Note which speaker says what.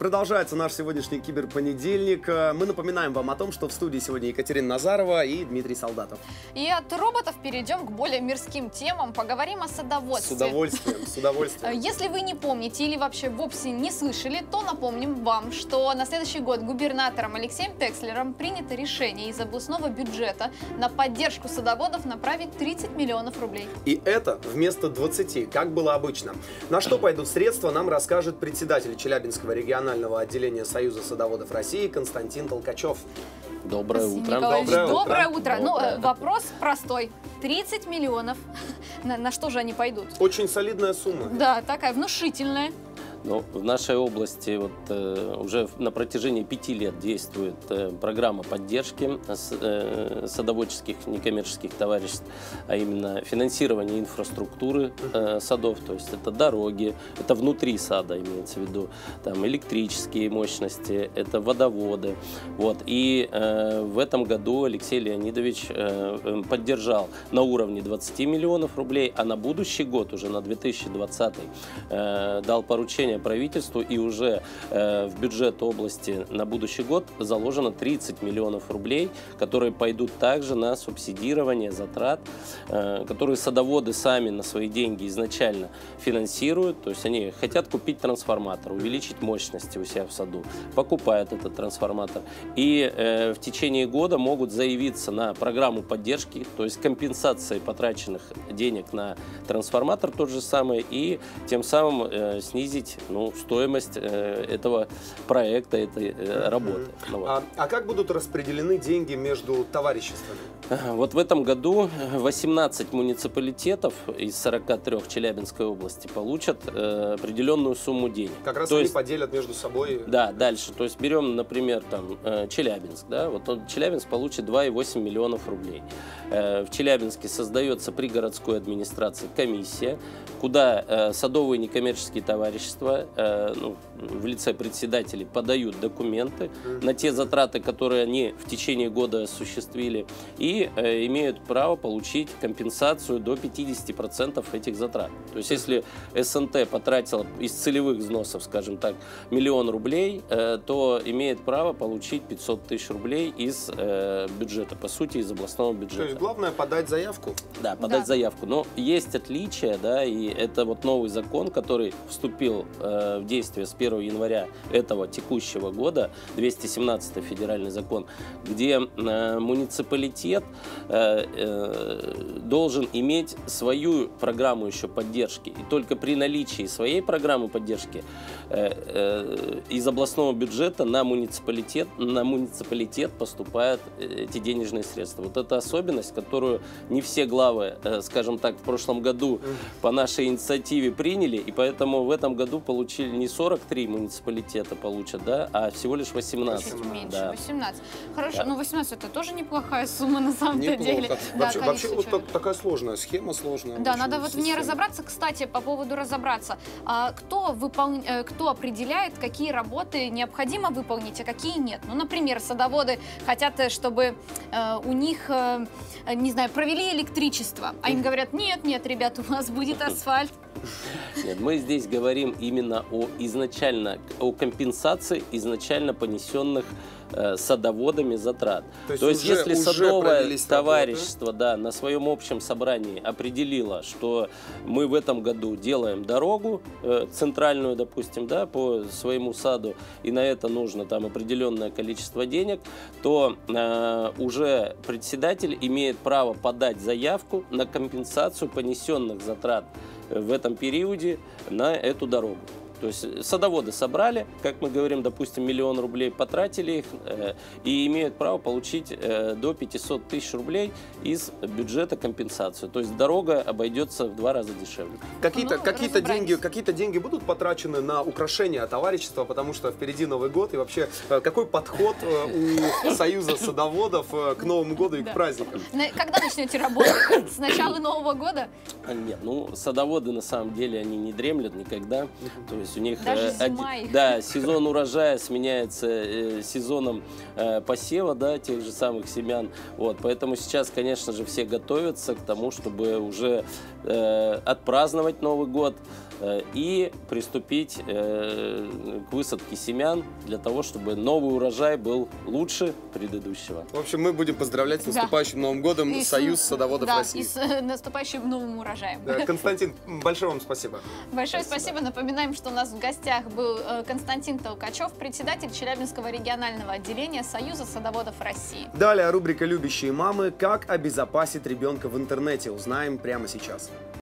Speaker 1: Продолжается наш сегодняшний киберпонедельник. Э, Мы напоминаем вам о том, что в студии сегодня Екатерина Назарова и Дмитрий Солдатов.
Speaker 2: И от роботов перейдем к более мирским темам. Поговорим о
Speaker 1: С
Speaker 2: садоводстве.
Speaker 1: удовольствием, с
Speaker 2: Э,
Speaker 1: удовольствием.
Speaker 2: Если вы не помните или вообще вовсе не слышали, то напомним вам, что на следующий год губернатором Алексеем Текслером принято решение из областного бюджета на поддержку садоводов направить 30 миллионов рублей.
Speaker 1: И это вместо 20, как было обычно. На что пойдут средства, нам расскажет председатель Челябинского регионального отделения Союза садоводов России Константин Толкачев.
Speaker 3: Доброе утро.
Speaker 2: Николаевич,
Speaker 1: Доброе утро.
Speaker 2: доброе утро. Ну,
Speaker 3: Доброе.
Speaker 2: э, вопрос простой. 30 миллионов. На, на что же они пойдут?
Speaker 1: Очень солидная сумма.
Speaker 2: Да, такая внушительная.
Speaker 3: Ну, в нашей области вот, э, уже на протяжении пяти лет действует э, программа поддержки с- э, садоводческих некоммерческих товариществ, а именно финансирование инфраструктуры э, садов, то есть это дороги, это внутри сада имеется в виду, там электрические мощности, это водоводы. Вот. И э, в этом году Алексей Леонидович э, э, поддержал на уровне 20 миллионов рублей, а на будущий год, уже на 2020, э, дал поручение правительству и уже э, в бюджет области на будущий год заложено 30 миллионов рублей, которые пойдут также на субсидирование затрат, э, которые садоводы сами на свои деньги изначально финансируют, то есть они хотят купить трансформатор, увеличить мощности у себя в саду, покупают этот трансформатор. И э, в течение года могут заявиться на программу поддержки, то есть компенсации потраченных денег на трансформатор тот же самый и тем самым э, снизить ну, стоимость э, этого проекта, этой э, работы. Ну вот.
Speaker 1: А, а как будут распределены деньги между товариществами?
Speaker 3: Вот в этом году 18 муниципалитетов из 43 Челябинской области получат э, определенную сумму денег.
Speaker 1: Как раз
Speaker 3: То
Speaker 1: они
Speaker 3: есть-
Speaker 1: поделят между собой.
Speaker 3: Да, дальше. То есть берем, например, там э, Челябинск, да, вот он, Челябинск получит 2,8 миллионов рублей. Э, В Челябинске создается при городской администрации комиссия, куда э, садовые некоммерческие товарищества э, ну, в лице председателей подают документы на те затраты, которые они в течение года осуществили, и э, имеют право получить компенсацию до 50% этих затрат. То есть если СНТ потратила из целевых взносов, скажем так, миллион рублей, э, то имеет право получить 500 тысяч рублей из э, бюджета, по сути, из областного
Speaker 1: То есть
Speaker 3: бюджета.
Speaker 1: главное подать заявку.
Speaker 3: Да, подать
Speaker 2: Да.
Speaker 3: заявку. Но есть отличия, да, и это вот новый закон, который вступил в действие с 1 января этого текущего года, 217 федеральный закон, где э, муниципалитет э, э, должен иметь свою программу еще поддержки. И только при наличии своей программы поддержки э, э, из областного бюджета на муниципалитет, на муниципалитет поступают э, эти денежные средства. Вот это особенность, которую не все главы, э, скажем так, в прошлом году по нашей инициативе приняли, и поэтому в этом году получили не 43 муниципалитета получат, да, а всего лишь 18.
Speaker 2: Чуть меньше,
Speaker 3: Да.
Speaker 2: 18. Хорошо,
Speaker 3: Да.
Speaker 2: ну 18 это тоже неплохая сумма на самом-то деле.
Speaker 1: Неплохо.
Speaker 2: Да,
Speaker 1: Вообще, вообще вот так- такая сложная схема, сложная.
Speaker 2: Да, надо вот в ней разобраться. Кстати, по поводу разобраться, а, кто, выпол- э, кто определяет, какие работы необходимо выполнить, а какие нет? Ну, например, садоводы хотят, э, чтобы э, у них, не знаю, провели электричество, а им говорят, нет, нет, ребят, у вас будет асфальт.
Speaker 3: Нет, мы здесь говорим именно о изначально о компенсации изначально понесенных э, садоводами затрат.
Speaker 1: То есть
Speaker 3: То есть,
Speaker 1: уже-
Speaker 3: если
Speaker 1: уже
Speaker 3: садовое товарищество да, на своем общем собрании определило, что мы в этом году делаем дорогу э, центральную, допустим, да, по своему саду, и на это нужно там определенное количество денег, то э, уже председатель имеет право подать заявку на компенсацию понесенных затрат э, в этом периоде на эту дорогу. То есть садоводы собрали, как мы говорим, допустим, миллион рублей, потратили их э, и имеют право получить э, до 500 тысяч рублей из бюджета компенсацию. То есть дорога обойдется в два раза дешевле.
Speaker 1: Какие-то
Speaker 2: Ну,
Speaker 1: какие деньги, какие деньги будут потрачены на украшение товарищества, потому что впереди Новый год и вообще э, какой подход э, у Союза садоводов э, к Новому году и
Speaker 2: Да.
Speaker 1: к праздникам?
Speaker 2: На- Когда начнете работать? С начала Нового года?
Speaker 3: А, Нет, ну садоводы на самом деле они не дремлют никогда. То есть у них
Speaker 2: Даже
Speaker 3: э,
Speaker 2: зима
Speaker 3: оди-
Speaker 2: их.
Speaker 3: да сезон урожая сменяется э, сезоном э, посева, да, тех же самых семян. Вот, поэтому сейчас, конечно же, все готовятся к тому, чтобы уже э, отпраздновать Новый год. Э, и приступить э, к высадке семян для того, чтобы новый урожай был лучше предыдущего.
Speaker 1: В общем, мы будем поздравлять с
Speaker 2: Да.
Speaker 1: наступающим Новым годом
Speaker 2: И с-
Speaker 1: Союз садоводов
Speaker 2: да,
Speaker 1: России.
Speaker 2: и с наступающим новым урожаем.
Speaker 1: Да, Константин, большое вам спасибо.
Speaker 2: Большое
Speaker 3: Спасибо.
Speaker 2: спасибо. Напоминаем, что у нас в гостях был э, Константин Толкачев, председатель Челябинского регионального отделения Союза садоводов России.
Speaker 1: Далее рубрика «Любящие мамы. Как обезопасить ребенка в интернете» узнаем прямо сейчас.